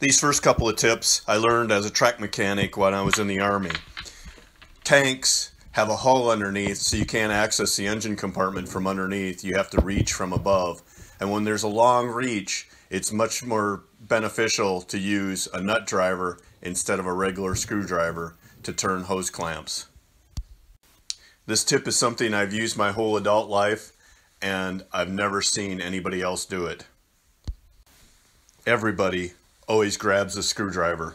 These first couple of tips I learned as a track mechanic when I was in the Army. Tanks have a hull underneath so you can't access the engine compartment from underneath. You have to reach from above. And when there's a long reach, it's much more beneficial to use a nut driver instead of a regular screwdriver to turn hose clamps. This tip is something I've used my whole adult life and I've never seen anybody else do it. Everybody always grabs a screwdriver.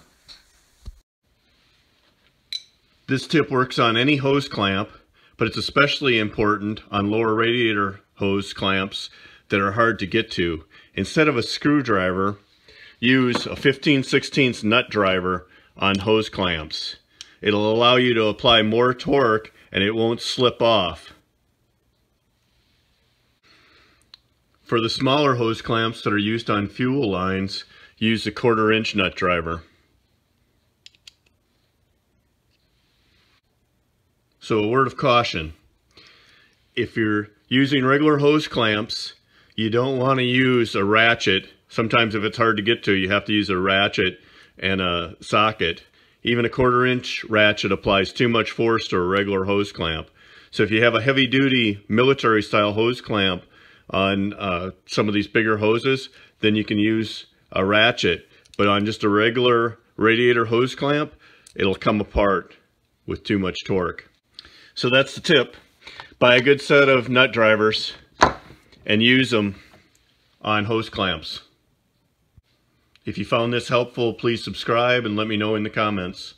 This tip works on any hose clamp, but it's especially important on lower radiator hose clamps that are hard to get to. Instead of a screwdriver, use a 15 16 nut driver on hose clamps. It'll allow you to apply more torque and it won't slip off. For the smaller hose clamps that are used on fuel lines, use a quarter inch nut driver. So a word of caution. If you're using regular hose clamps, you don't want to use a ratchet. Sometimes if it's hard to get to, you have to use a ratchet and a socket. Even a quarter inch ratchet applies too much force to a regular hose clamp. So if you have a heavy duty military style hose clamp on uh, some of these bigger hoses, then you can use a ratchet, but on just a regular radiator hose clamp, it'll come apart with too much torque. So that's the tip. Buy a good set of nut drivers and use them on hose clamps. If you found this helpful, please subscribe and let me know in the comments.